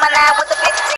Gemini with the bitch.